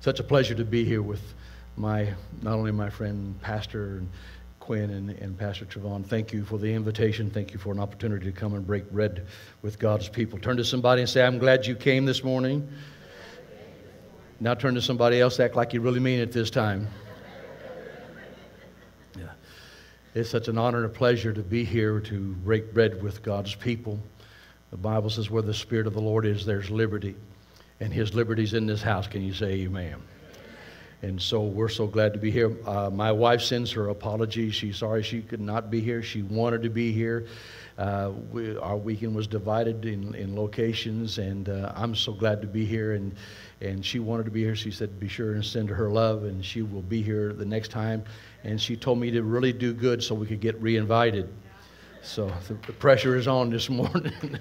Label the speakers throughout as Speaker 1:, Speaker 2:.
Speaker 1: such a pleasure to be here with my, not only my friend Pastor Qwynn and, and Pastor Trevon. Thank you for the invitation. Thank you for an opportunity to come and break bread with God's people. Turn to somebody and say, I'm glad you came this morning. Now turn to somebody else, act like you really mean it this time. Yeah. It's such an honor and a pleasure to be here to break bread with God's people. The Bible says, where the Spirit of the Lord is, there's liberty. And His liberties in this house. Can you say amen? And so we're so glad to be here. Uh, my wife sends her apologies. She's sorry she could not be here. She wanted to be here. Uh, we, our weekend was divided in, in locations, and uh, I'm so glad to be here. And, and she wanted to be here. She said, Be sure and send her love, and she will be here the next time. And she told me to really do good so we could get reinvited. So the, pressure is on this morning.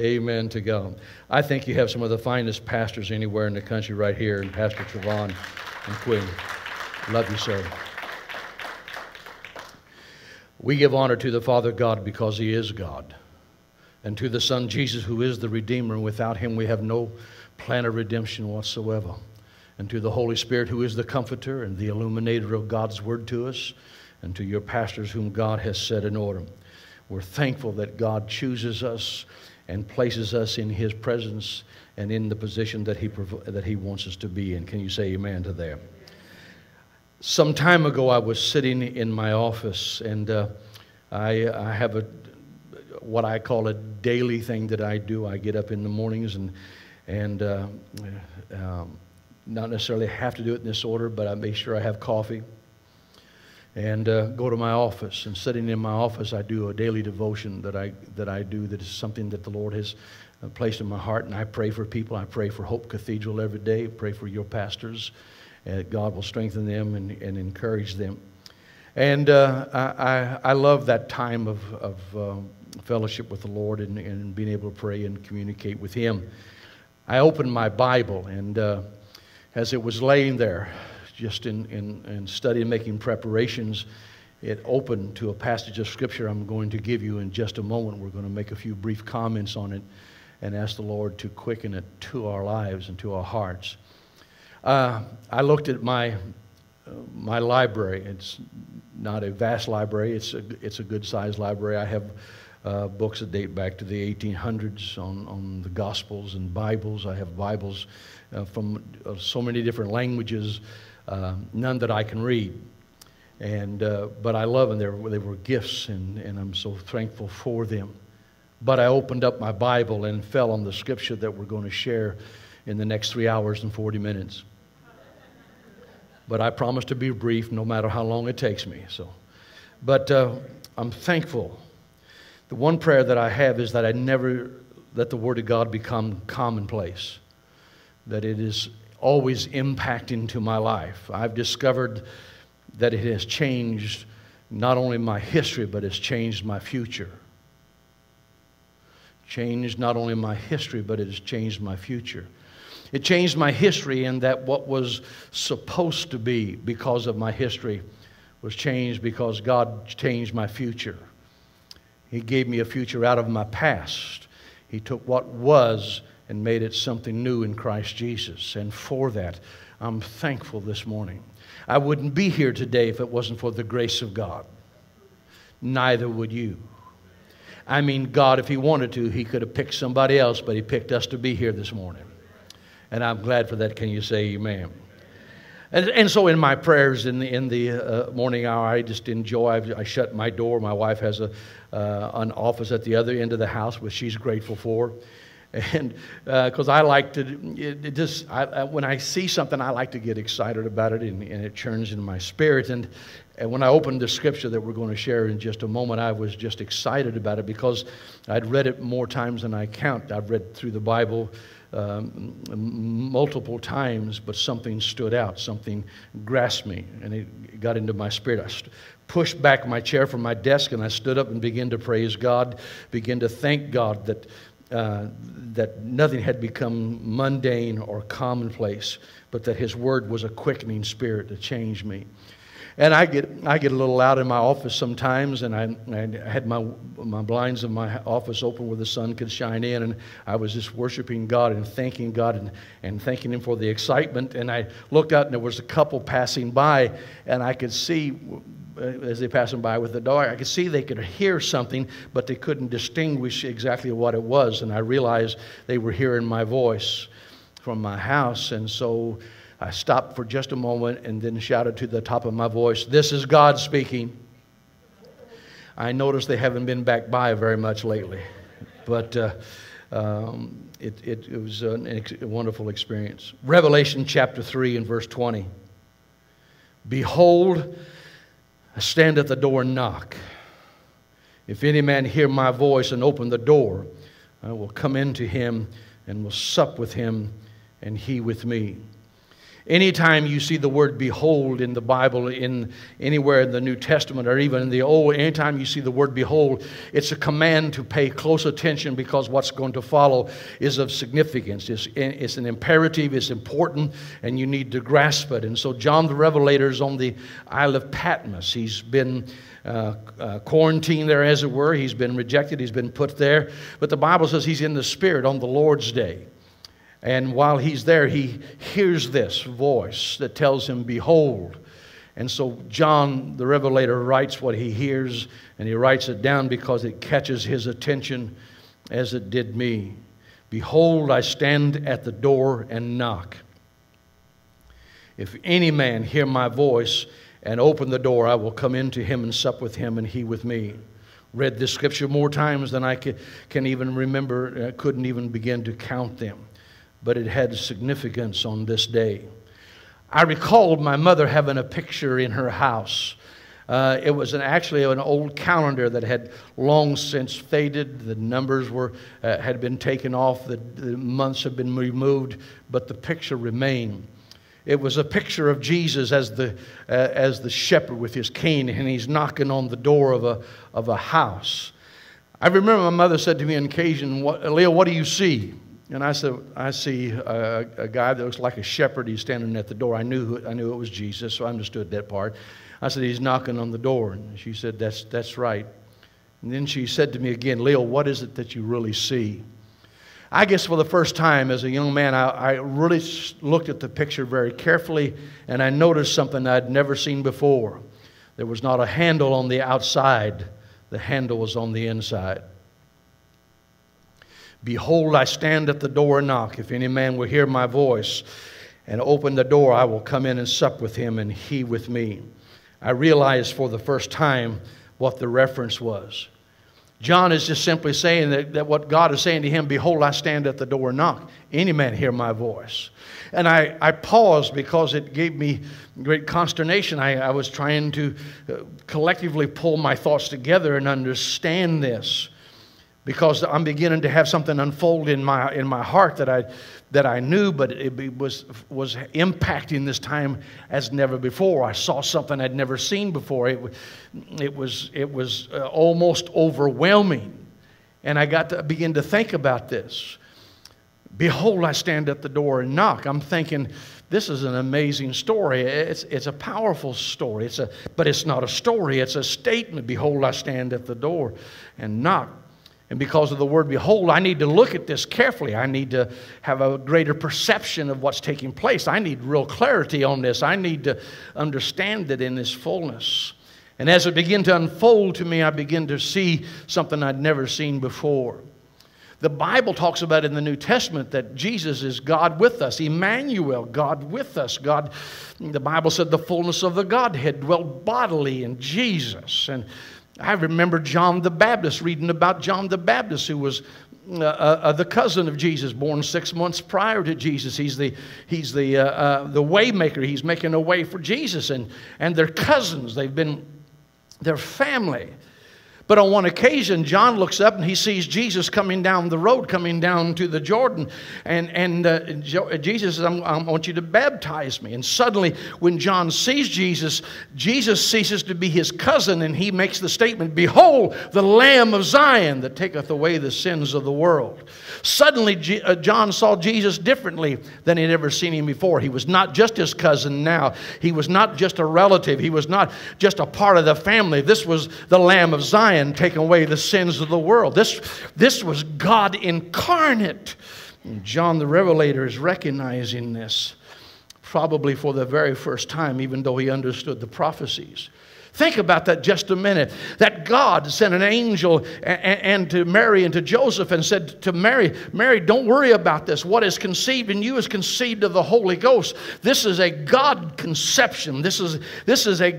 Speaker 1: Amen to God. I think you have some of the finest pastors anywhere in the country right here, and Pastor Trevon and Qwynn. Love you, sir. We give honor to the Father God because He is God, and to the Son Jesus, who is the Redeemer, without Him we have no plan of redemption whatsoever. And to the Holy Spirit, who is the Comforter and the illuminator of God's Word to us, and to your pastors, whom God has set in order. We're thankful that God chooses us and places us in His presence and in the position that He, that he wants us to be in. Can you say amen to that? Some time ago, I was sitting in my office, and uh, I, I have a what I call a daily thing that I do. I get up in the mornings and and uh, um, not necessarily have to do it in this order, but I make sure I have coffee and uh, go to my office. And sitting in my office, I do a daily devotion that I, that I do that is something that the Lord has uh, placed in my heart. And I pray for people. I pray for Hope Cathedral every day. I pray for your pastors. And God will strengthen them and, and encourage them. And uh, I, I, love that time of, of uh, fellowship with the Lord and, and being able to pray and communicate with Him. I opened my Bible, and uh, as it was laying there, just in, in, in studying, making preparations, it opened to a passage of Scripture I'm going to give you in just a moment. We're going to make a few brief comments on it and ask the Lord to quicken it to our lives and to our hearts. Uh, I looked at my, uh, my library. It's not a vast library, it's a, it's a good sized library. I have uh, books that date back to the 1800s on, on the Gospels and Bibles. I have Bibles uh, from uh, so many different languages uh, none that I can read. And, uh, but I love them. They were, they were gifts, and, and I'm so thankful for them. But I opened up my Bible and fell on the scripture that we're going to share in the next three hours and 40 minutes. But I promise to be brief no matter how long it takes me. So, But uh, I'm thankful. The one prayer that I have is that I never let the Word of God become commonplace, that it is always impacting to my life. I've discovered that it has changed not only my history, but it's changed my future. Changed not only my history, but it has changed my future. It changed my history in that what was supposed to be because of my history was changed because God changed my future. He gave me a future out of my past. He took what was and made it something new in Christ Jesus. And for that, I'm thankful this morning. I wouldn't be here today if it wasn't for the grace of God. Neither would you. I mean, God, if He wanted to, He could have picked somebody else, but He picked us to be here this morning. And I'm glad for that. Can you say amen? And, and so in my prayers in the, in the uh, morning hour, I just enjoy, I, I shut my door. My wife has a, uh, an office at the other end of the house, which she's grateful for and because uh, I like to, it, it just I, when I see something, I like to get excited about it, and, and, it churns in my spirit. And and when I opened the scripture that we're going to share in just a moment, I was just excited about it because I'd read it more times than I count. I've read through the Bible. Um, multiple times, but something stood out, something grasped me, and it got into my spirit. I pushed back my chair from my desk and I stood up and began to praise God, began to thank God that uh, that nothing had become mundane or commonplace, but that His Word was a quickening spirit to change me. And I get, I get a little out in my office sometimes, and I, I had my, my blinds of my office open where the sun could shine in, and I was just worshiping God and thanking God and, and thanking Him for the excitement. And I looked out, and there was a couple passing by, and I could see uh, as they passing by with the dog, I could see they could hear something, but they couldn't distinguish exactly what it was. And I realized they were hearing my voice from my house, and so I stopped for just a moment and then shouted to the top of my voice, This is God speaking. I noticed they haven't been back by very much lately, but uh, um, it, it, it, was an, a wonderful experience. Revelation chapter 3 and verse 20. Behold, I stand at the door and knock. If any man hear my voice and open the door, I will come into him and will sup with him and he with me. Anytime you see the word behold in the Bible, in anywhere in the New Testament or even in the Old, anytime you see the word behold, it's a command to pay close attention because what's going to follow is of significance. It's, it's an imperative, it's important, and you need to grasp it. And so John the Revelator is on the Isle of Patmos. He's been uh, uh, quarantined there, as it were. He's been rejected, he's been put there. But the Bible says he's in the Spirit on the Lord's day. And while he's there, he hears this voice that tells him, Behold. And so John the Revelator writes what he hears, and he writes it down because it catches his attention as it did me. Behold, I stand at the door and knock. If any man hear my voice and open the door, I will come into him and sup with him, and he with me. Read this scripture more times than I can even remember, I couldn't even begin to count them but it had significance on this day. I recalled my mother having a picture in her house. Uh, it was an, actually an old calendar that had long since faded. The numbers were, uh, had been taken off, the, the months had been removed, but the picture remained. It was a picture of Jesus as the, uh, as the shepherd with his cane, and he's knocking on the door of a, of a house. I remember my mother said to me on occasion, Leo, what do you see? And I said, I see a, a, guy that looks like a shepherd. He's standing at the door. I knew, I knew it was Jesus, so I understood that part. I said, He's knocking on the door. And she said, That's, that's right. And then she said to me again, Leo, what is it that you really see? I guess for the first time as a young man, I, I really looked at the picture very carefully and I noticed something I'd never seen before. There was not a handle on the outside, the handle was on the inside. Behold, I stand at the door and knock. If any man will hear my voice and open the door, I will come in and sup with him and he with me. I realized for the first time what the reference was. John is just simply saying that, that what God is saying to him, Behold, I stand at the door and knock. Any man hear my voice. And I, I paused because it gave me great consternation. I, I was trying to uh, collectively pull my thoughts together and understand this because I'm beginning to have something unfold in my, in my heart that I, that I knew, but it was, was impacting this time as never before. I saw something I'd never seen before. It, it was, it was uh, almost overwhelming. And I got to begin to think about this. Behold, I stand at the door and knock. I'm thinking, this is an amazing story. It's, it's a powerful story. It's a, but it's not a story, it's a statement. Behold, I stand at the door and knock. And because of the word behold, I need to look at this carefully. I need to have a greater perception of what's taking place. I need real clarity on this. I need to understand it in its fullness. And as it began to unfold to me, I begin to see something I'd never seen before. The Bible talks about in the New Testament that Jesus is God with us, Emmanuel, God with us. God, the Bible said the fullness of the Godhead dwelt bodily in Jesus. And I remember John the Baptist, reading about John the Baptist, who was uh, uh, the cousin of Jesus, born six months prior to Jesus. He's the, he's the, uh, uh, the waymaker. He's making a way for Jesus. And, and they're cousins. They've been, they're family. But on one occasion, John looks up and he sees Jesus coming down the road, coming down to the Jordan. And, and uh, Jesus says, I want you to baptize me. And suddenly, when John sees Jesus, Jesus ceases to be his cousin and he makes the statement Behold, the Lamb of Zion that taketh away the sins of the world. Suddenly, uh, John saw Jesus differently than he'd ever seen him before. He was not just his cousin now, he was not just a relative, he was not just a part of the family. This was the Lamb of Zion Zion, taking away the sins of the world. This, this was God incarnate. And John the Revelator is recognizing this probably for the very first time, even though he understood the prophecies. Think about that just a minute. That God sent an angel and, and, to Mary and to Joseph and said to Mary, Mary, don't worry about this. What is conceived in you is conceived of the Holy Ghost. This is a God conception. This is, this is a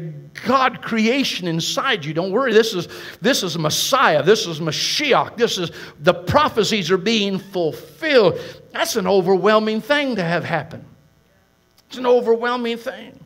Speaker 1: God creation inside you. Don't worry. This is, this is Messiah. This is Mashiach. This is the prophecies are being fulfilled. That's an overwhelming thing to have happen. It's an overwhelming thing.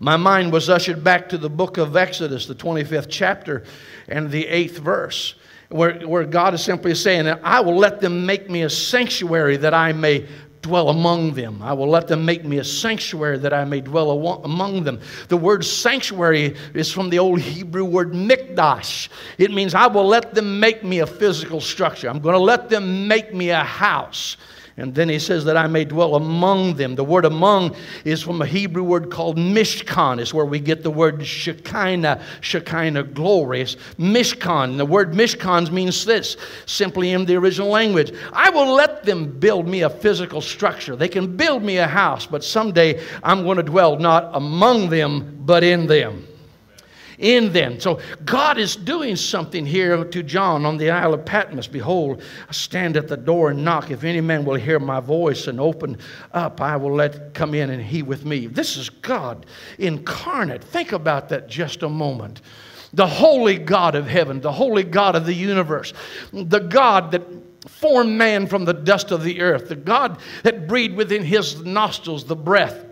Speaker 1: My mind was ushered back to the book of Exodus, the 25th chapter, and the 8th verse, where, where God is simply saying, I will let them make me a sanctuary that I may dwell among them. I will let them make me a sanctuary that I may dwell among them. The word sanctuary is from the old Hebrew word mikdash. It means I will let them make me a physical structure. I'm going to let them make me a house. And then he says that I may dwell among them. The word among is from a Hebrew word called mishkan. It's where we get the word shekinah, shekinah glory. It's mishkan. The word mishkan means this, simply in the original language. I will let them build me a physical structure. They can build me a house, but someday I'm going to dwell not among them, but in them in them. So God is doing something here to John on the Isle of Patmos. Behold, I stand at the door and knock. If any man will hear my voice and open up, I will let come in and he with me. This is God incarnate. Think about that just a moment. The holy God of heaven, the holy God of the universe, the God that formed man from the dust of the earth, the God that breathed within his nostrils the breath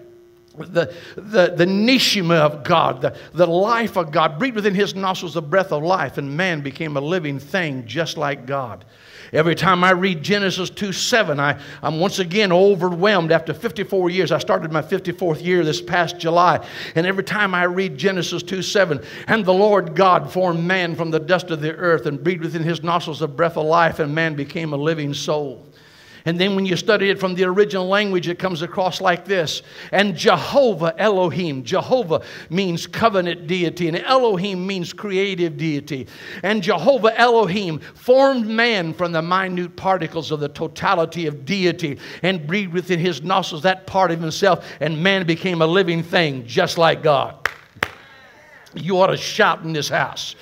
Speaker 1: the, the, the neshama of God, the, the life of God, breathed within his nostrils the breath of life, and man became a living thing just like God. Every time I read Genesis 2 7, I, I'm once again overwhelmed after 54 years. I started my 54th year this past July. And every time I read Genesis 2 7, and the Lord God formed man from the dust of the earth and breathed within his nostrils the breath of life, and man became a living soul. And then when you study it from the original language, it comes across like this. And Jehovah Elohim, Jehovah means covenant deity, and Elohim means creative deity. And Jehovah Elohim formed man from the minute particles of the totality of deity and breathed within his nostrils that part of himself, and man became a living thing just like God. You ought to shout in this house.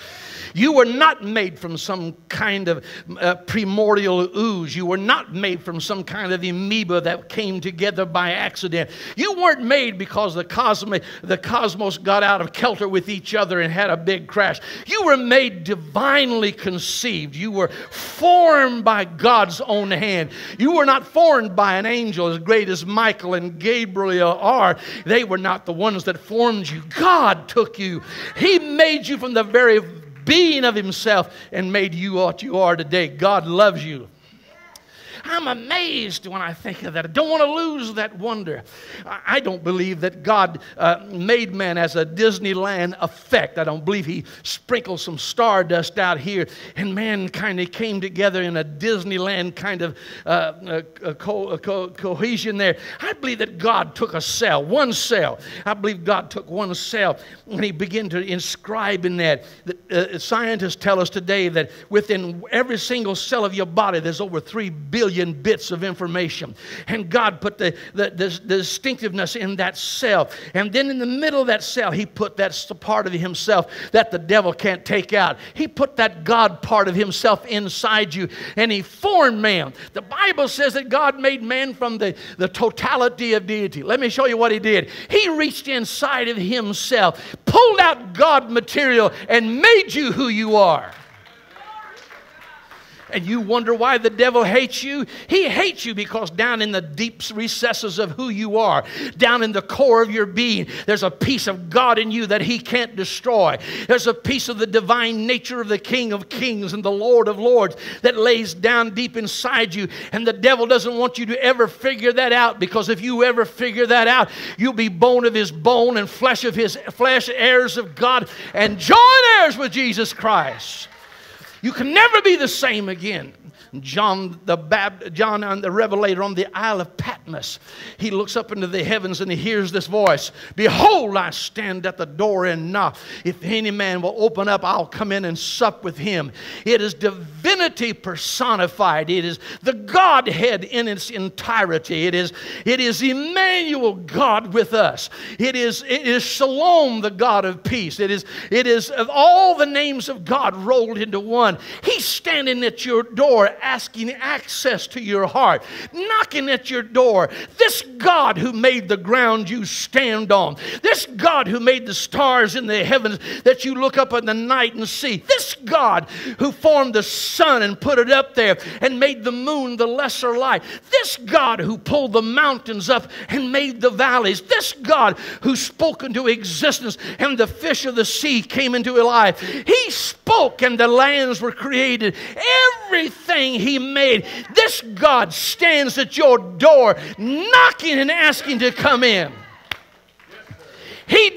Speaker 1: You were not made from some kind of uh, primordial ooze. You were not made from some kind of amoeba that came together by accident. You weren't made because the, cosmo- the cosmos got out of kilter with each other and had a big crash. You were made divinely conceived. You were formed by God's own hand. You were not formed by an angel as great as Michael and Gabriel are. They were not the ones that formed you. God took you, He made you from the very being of himself and made you what you are today. God loves you. I'm amazed when I think of that. I don't want to lose that wonder. I don't believe that God uh, made man as a Disneyland effect. I don't believe He sprinkled some stardust out here and man kind of came together in a Disneyland kind of uh, uh, uh co- uh, co- cohesion there. I believe that God took a cell, one cell. I believe God took one cell and He began to inscribe in that. Uh, scientists tell us today that within every single cell of your body, there's over three billion billion bits of information. And God put the, the, the, the distinctiveness in that cell. And then in the middle of that cell, He put that part of Himself that the devil can't take out. He put that God part of Himself inside you, and He formed man. The Bible says that God made man from the, the totality of deity. Let me show you what He did. He reached inside of Himself, pulled out God material, and made you who you are. And you wonder why the devil hates you, he hates you because down in the deep recesses of who you are, down in the core of your being, there's a piece of God in you that he can't destroy. There's a piece of the divine nature of the King of Kings and the Lord of Lords that lays down deep inside you. And the devil doesn't want you to ever figure that out because if you ever figure that out, you'll be bone of his bone and flesh of his flesh, heirs of God, and joint heirs with Jesus Christ. You can never be the same again. John the Bab- John the Revelator on the Isle of Patmos. He looks up into the heavens and he hears this voice Behold, I stand at the door and knock. If any man will open up, I'll come in and sup with him. It is divinity personified, it is the Godhead in its entirety. It is, it is Emmanuel, God with us. It is, it is Shalom, the God of peace. It is, it is of all the names of God rolled into one. He's standing at your door asking access to your heart, knocking at your door. This God who made the ground you stand on, this God who made the stars in the heavens that you look up in the night and see, this God who formed the sun and put it up there and made the moon the lesser light, this God who pulled the mountains up and made the valleys, this God who spoke into existence and the fish of the sea came into life. He spoke and the lands were created. Everything he made. This God stands at your door knocking and asking to come in.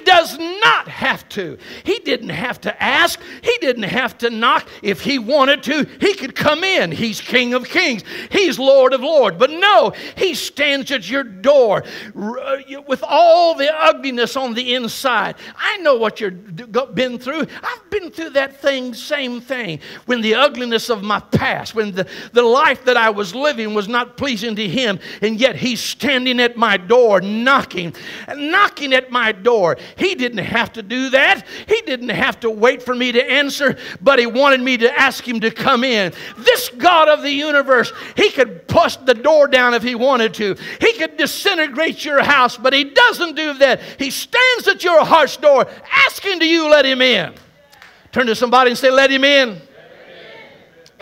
Speaker 1: Does not have to. He didn't have to ask. He didn't have to knock. If he wanted to, he could come in. He's King of Kings. He's Lord of Lords. But no, he stands at your door uh, with all the ugliness on the inside. I know what you've been through. I've been through that thing, same thing. When the ugliness of my past, when the, the life that I was living was not pleasing to him, and yet he's standing at my door, knocking, knocking at my door. He didn't have to do that. He didn't have to wait for me to answer, but He wanted me to ask Him to come in. This God of the universe, He could push the door down if He wanted to. He could disintegrate your house, but He doesn't do that. He stands at your heart's door asking to you let Him in. Turn to somebody and say, Let Him in.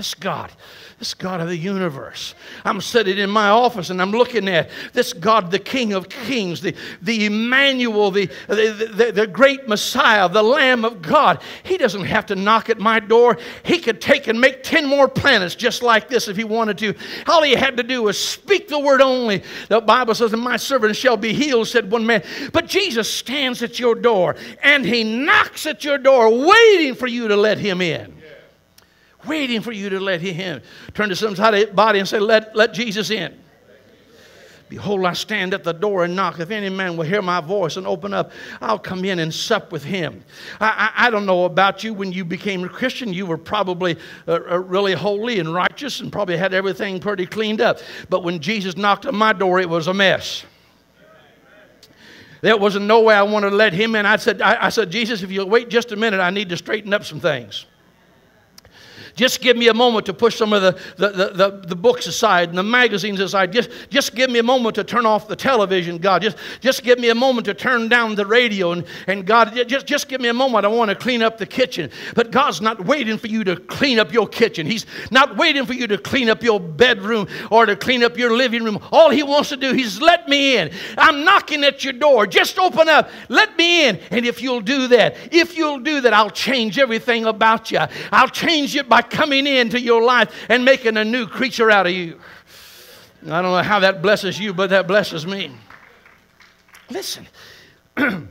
Speaker 1: This God. This God of the universe. I'm sitting in my office and I'm looking at this God, the King of Kings, the, the Emmanuel, the, the, the, the great Messiah, the Lamb of God. He doesn't have to knock at my door. He could take and make 10 more planets just like this if he wanted to. All he had to do was speak the word only. The Bible says, And my servant shall be healed, said one man. But Jesus stands at your door and he knocks at your door, waiting for you to let him in waiting for you to let him. Turn to somebody's body and say, let, let Jesus in. Behold, I stand at the door and knock. If any man will hear my voice and open up, I'll come in and sup with him. I, I, I don't know about you. When you became a Christian, you were probably uh, uh, really holy and righteous and probably had everything pretty cleaned up. But when Jesus knocked at my door, it was a mess. There wasn't no way I wanted to let him in. I said, I, I said, Jesus, if you'll wait just a minute, I need to straighten up some things. Just give me a moment to push some of the, the, the, the, the books aside and the magazines aside. Just, just give me a moment to turn off the television, God. Just, just give me a moment to turn down the radio. And, and God, just, just give me a moment. I want to clean up the kitchen. But God's not waiting for you to clean up your kitchen. He's not waiting for you to clean up your bedroom or to clean up your living room. All He wants to do, He's let me in. I'm knocking at your door. Just open up. Let me in. And if you'll do that, if you'll do that, I'll change everything about you. I'll change it by coming into your life and making a new creature out of you. I don't know how that blesses you, but that blesses me. Listen,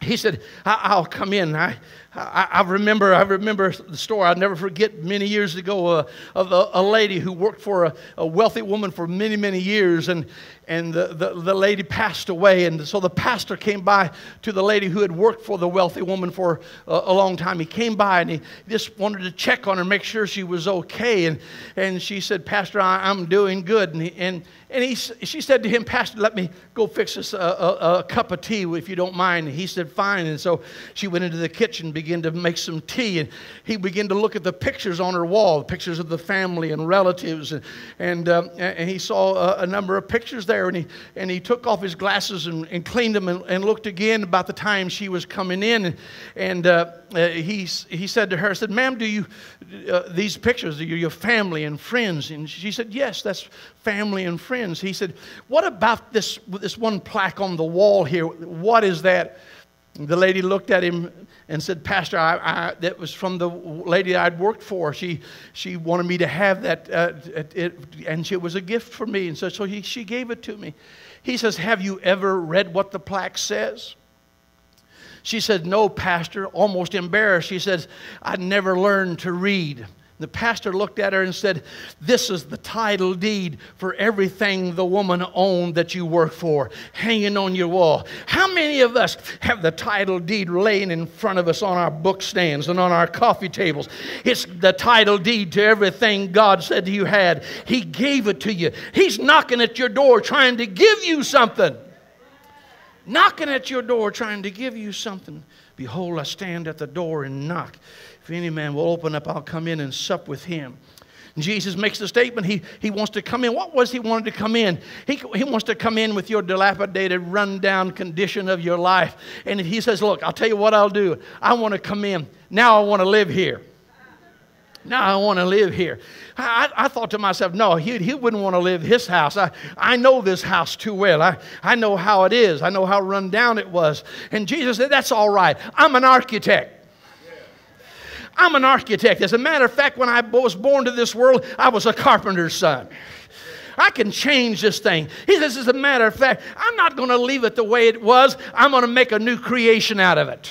Speaker 1: he said, I'll come in. I, I, I, remember, I remember the story. I'll never forget many years ago uh, of a, a, lady who worked for a, a, wealthy woman for many, many years, and, and the, the, the, lady passed away. And so the pastor came by to the lady who had worked for the wealthy woman for a, a long time. He came by and he just wanted to check on her, make sure she was okay. And, and she said, Pastor, I, am doing good. And, he, and, and he, she said to him, Pastor, let me go fix us a, a, a cup of tea if you don't mind. And he said, Fine. And so she went into the kitchen, began began to make some tea, and he began to look at the pictures on her wall, pictures of the family and relatives, and, and, um, and he saw a, a, number of pictures there, and he, and he took off his glasses and, and cleaned them and, and, looked again about the time she was coming in, and, and uh, uh, he, he said to her, I said, ma'am, do you, uh, these pictures, are your family and friends? And she said, yes, that's family and friends. He said, what about this, this one plaque on the wall here? What is that? The lady looked at him and said, Pastor, I, I, that was from the lady I'd worked for. She, she wanted me to have that, uh, it, and it was a gift for me. And so, so he, she gave it to me. He says, Have you ever read what the plaque says? She said, No, Pastor, almost embarrassed. She says, I never learned to read. The pastor looked at her and said, This is the title deed for everything the woman owned that you work for, hanging on your wall. How many of us have the title deed laying in front of us on our book stands and on our coffee tables? It's the title deed to everything God said you had. He gave it to you. He's knocking at your door trying to give you something. Knocking at your door trying to give you something. Behold, I stand at the door and knock. If any man will open up, I'll come in and sup with him. And Jesus makes the statement he, he wants to come in. What was he wanted to come in? He, he wants to come in with your dilapidated, rundown condition of your life. And he says, Look, I'll tell you what I'll do. I want to come in. Now I want to live here. Now I want to live here. I, I, thought to myself, no, he, he wouldn't want to live his house. I, I know this house too well. I, I know how it is. I know how run down it was. And Jesus said, that's all right. I'm an architect. I'm an architect. As a matter of fact, when I was born to this world, I was a carpenter's son. I can change this thing. He says, as a matter of fact, I'm not going to leave it the way it was. I'm going to make a new creation out of it.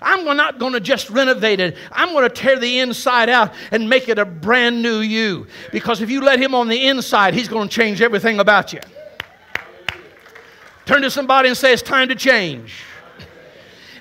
Speaker 1: I'm not going to just renovate it. I'm going to tear the inside out and make it a brand new you. Because if you let Him on the inside, He's going to change everything about you. Turn to somebody and say, It's time to change.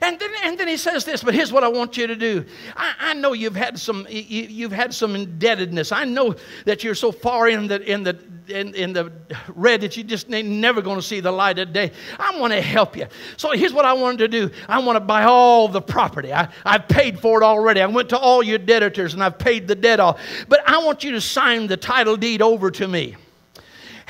Speaker 1: And then, and then he says this, but here's what I want you to do. I, I know you've had some you, have had some indebtedness. I know that you're so far in the in the in, in the red that you just ain't never going to see the light of day. I want to help you. So here's what I wanted to do. I want to buy all the property. I, I've paid for it already. I went to all your debtors and I've paid the debt off. But I want you to sign the title deed over to me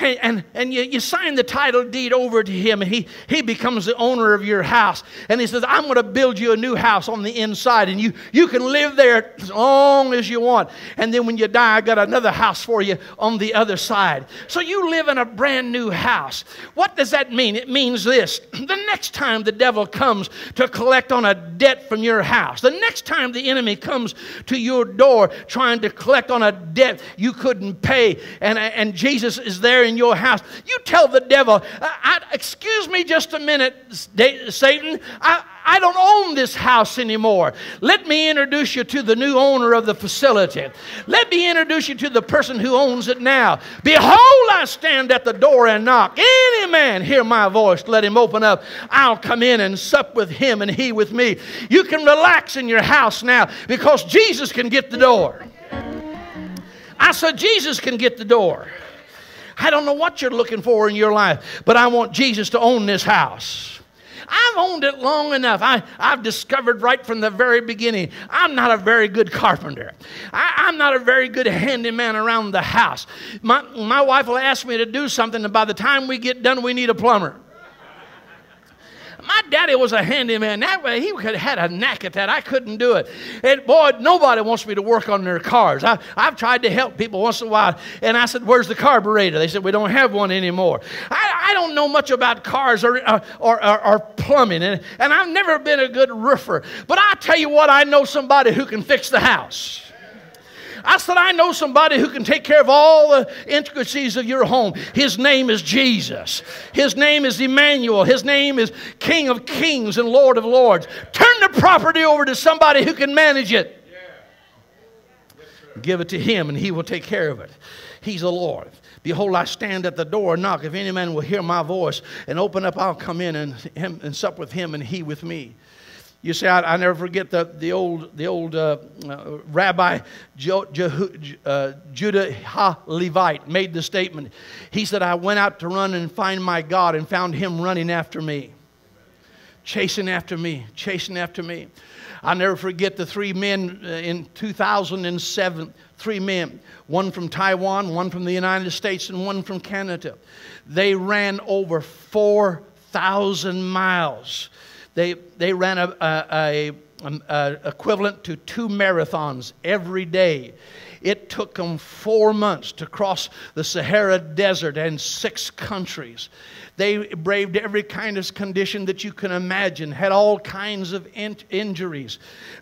Speaker 1: and, and you, you sign the title deed over to him, and he, he becomes the owner of your house. And he says, I'm going to build you a new house on the inside, and you, you can live there as long as you want. And then when you die, I got another house for you on the other side. So you live in a brand new house. What does that mean? It means this the next time the devil comes to collect on a debt from your house, the next time the enemy comes to your door trying to collect on a debt you couldn't pay, and, and Jesus is there in your house. You tell the devil, I, I, Excuse me just a minute, Satan. I, I don't own this house anymore. Let me introduce you to the new owner of the facility. Let me introduce you to the person who owns it now. Behold, I stand at the door and knock. Any man hear my voice, let him open up. I'll come in and sup with him and he with me. You can relax in your house now because Jesus can get the door. I said, Jesus can get the door. I don't know what you're looking for in your life, but I want Jesus to own this house. I've owned it long enough. I, have discovered right from the very beginning I'm not a very good carpenter. I, am not a very good handyman around the house. My, my wife will ask me to do something, and by the time we get done, we need a plumber. My daddy was a handyman. That way, he could had a knack at that. I couldn't do it. And boy, nobody wants me to work on their cars. I, I've tried to help people once in a while, and I said, "Where's the carburetor?" They said, "We don't have one anymore." I, I don't know much about cars or, uh, or, or, or plumbing, and, and I've never been a good roofer. But I tell you what, I know somebody who can fix the house. Said, I know somebody who can take care of all the intricacies of your home. His name is Jesus. His name is Emmanuel. His name is King of Kings and Lord of Lords. Turn the property over to somebody who can manage it. Give it to him, and he will take care of it. He's the Lord. Behold, I stand at the door and knock. If any man will hear my voice and open up, I'll come in and, him, and sup with him and he with me. You see, I, I never forget the, the old, the old uh, uh, Rabbi jo, uh, Judah Ha Levite made the statement. He said, I went out to run and find my God and found him running after me, chasing after me, chasing after me. I'll never forget the three men uh, in 2007, three men, one from Taiwan, one from the United States, and one from Canada. They ran over 4,000 miles. They, they ran a, a, a, um, a equivalent to two marathons every day. It took them four months to cross the Sahara Desert and six countries. They braved every kind of condition that you can imagine, had all kinds of in- injuries.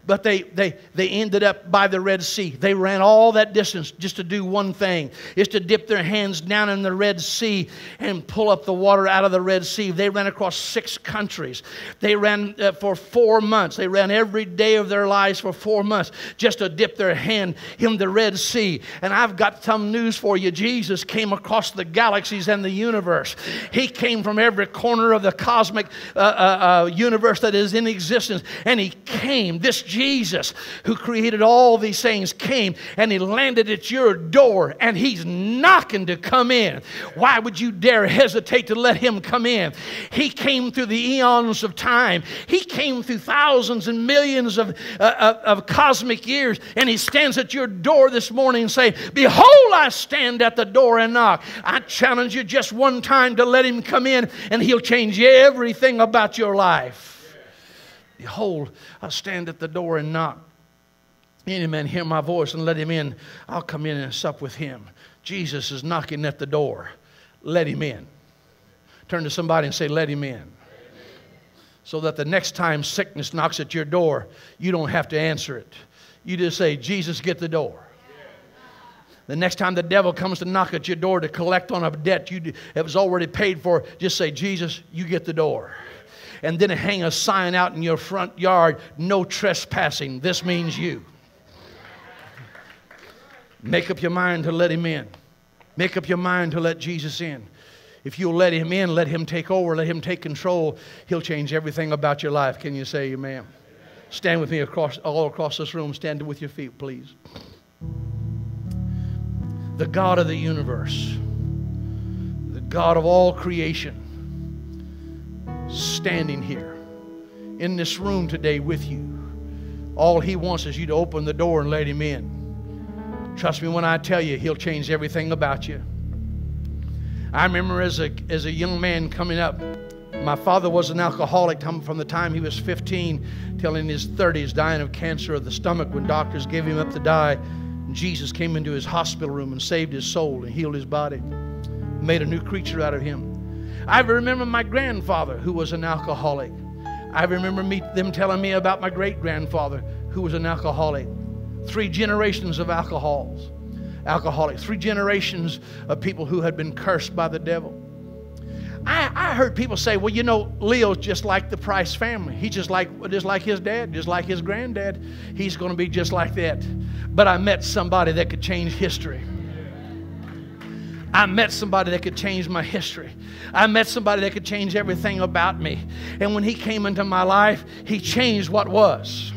Speaker 1: But they, they, they ended up by the Red Sea. They ran all that distance just to do one thing, is to dip their hands down in the Red Sea and pull up the water out of the Red Sea. They ran across six countries. They ran uh, for four months. They ran every day of their lives for four months just to dip their hand in the Red Sea. And I've got some news for you. Jesus came across the galaxies and the universe. He came from every corner of the cosmic uh, uh, uh, universe that is in existence. And He came. This Jesus who created all these things came and He landed at your door and He's knocking to come in. Why would you dare hesitate to let Him come in? He came through the eons of time, He came through thousands and millions of, uh, of, of cosmic years, and He stands at your door this morning and say, Behold, I stand at the door and knock. I challenge you just one time to let Him come in, and He'll change everything about your life. Behold, I stand at the door and knock. Any man hear my voice and let him in, I'll come in and sup with him. Jesus is knocking at the door. Let him in. Turn to somebody and say, Let him in. So that the next time sickness knocks at your door, you don't have to answer it. You just say, Jesus, get the door. The next time the devil comes to knock at your door to collect on a debt you that was already paid for, just say, Jesus, you get the door. And then hang a sign out in your front yard, no trespassing. This means you. Make up your mind to let him in. Make up your mind to let Jesus in. If you'll let him in, let him take over, let him take control, he'll change everything about your life. Can you say amen? Stand with me across, all across this room. Stand with your feet, please. The God of the universe, the God of all creation, standing here in this room today with you. All he wants is you to open the door and let him in. Trust me when I tell you, he'll change everything about you. I remember as a, as a young man coming up, my father was an alcoholic from the time he was 15 till in his 30s, dying of cancer of the stomach when doctors gave him up to die. Jesus came into his hospital room and saved his soul and healed his body, made a new creature out of him. I remember my grandfather who was an alcoholic. I remember me, them telling me about my great grandfather who was an alcoholic. Three generations of alcohols, alcoholics, three generations of people who had been cursed by the devil. I, I heard people say, well, you know, Leo's just like the Price family. He's just like, just like his dad, just like his granddad. He's going to be just like that. But I met somebody that could change history. I met somebody that could change my history. I met somebody that could change everything about me. And when he came into my life, he changed what was.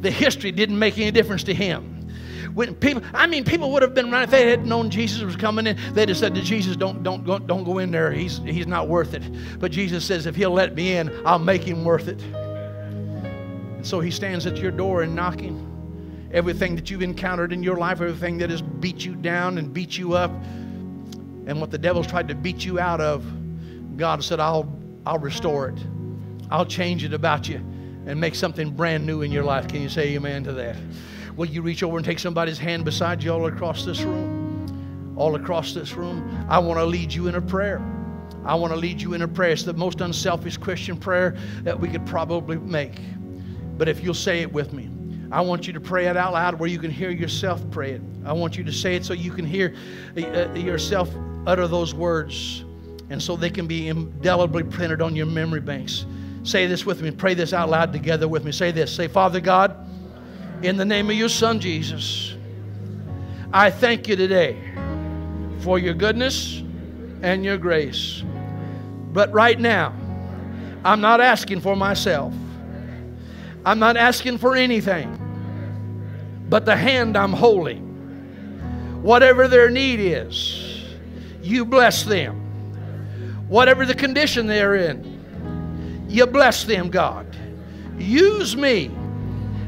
Speaker 1: The history didn't make any difference to him. When people, I mean, people would have been right if they had known Jesus was coming in. They'd have said to Jesus, "Don't, don't, don't, don't go in there. He's, he's not worth it." But Jesus says, "If He'll let me in, I'll make him worth it." And so He stands at your door and knocking everything that you've encountered in your life, everything that has beat you down and beat you up, and what the devil's tried to beat you out of, God said, I'll, I'll restore it. I'll change it about you and make something brand new in your life. Can you say amen to that? Will you reach over and take somebody's hand beside you all across this room? All across this room. I want to lead you in a prayer. I want to lead you in a prayer. It's the most unselfish Christian prayer that we could probably make. But if you'll say it with me, I want you to pray it out loud where you can hear yourself pray it. I want you to say it so you can hear uh, yourself utter those words and so they can be indelibly printed on your memory banks. Say this with me. Pray this out loud together with me. Say this. Say, Father God, in the name of your Son Jesus, I thank you today for your goodness and your grace. But right now, I'm not asking for myself. I'm not asking for anything but the hand I'm holding. Whatever their need is, you bless them. Whatever the condition they're in, you bless them, God. use me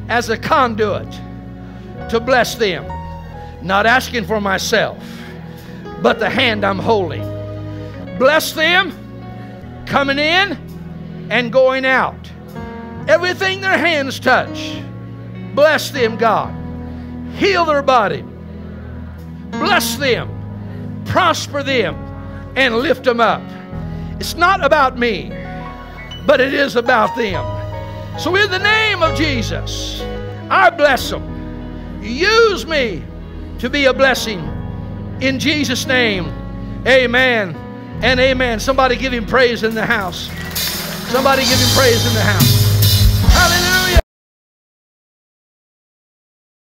Speaker 1: as a conduit to bless them. Not asking for myself, but the hand I'm holding. Bless them coming in and going out. Everything their hands touch, bless them, God. Heal their body. Bless them. Prosper them and lift them up. It's not about me, but it is about them. So, in the name of Jesus, I bless them. Use me to be a blessing. In Jesus' name, amen and amen. Somebody give him praise in the house. Somebody give him praise in the house.